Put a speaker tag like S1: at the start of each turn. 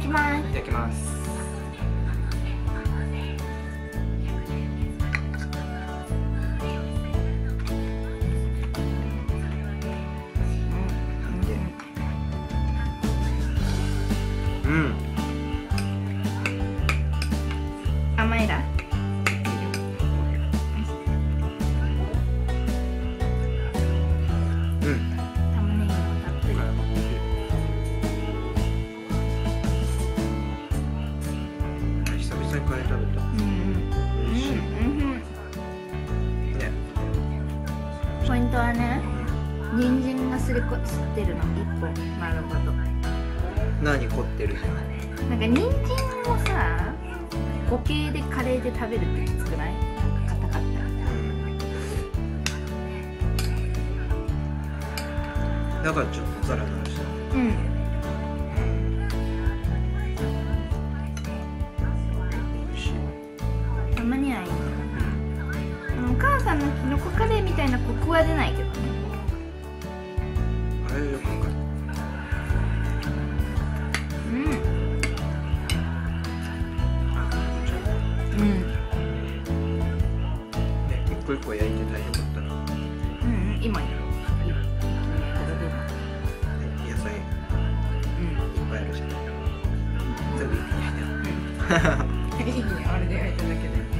S1: きます。
S2: いただきます。参がすりこ吸ってるの一本丸ごと。
S1: 何凝ってるじゃん。
S2: なんか人参をさ固形でカレーで食べるってきつくない？硬かった。り
S1: だからちょっとザラザラした
S2: うん
S1: うん。美味しい。
S2: たまにはいい。
S1: うん。
S2: あのお母さんのキノコカレーみたいなコクは出ないけどね
S1: 個一個焼いて大変だったな。
S2: うんうん今いい
S1: 野菜いっ
S2: うん
S1: ぱいあるし全部一気に焼いて
S2: いいね。あれで焼いただけで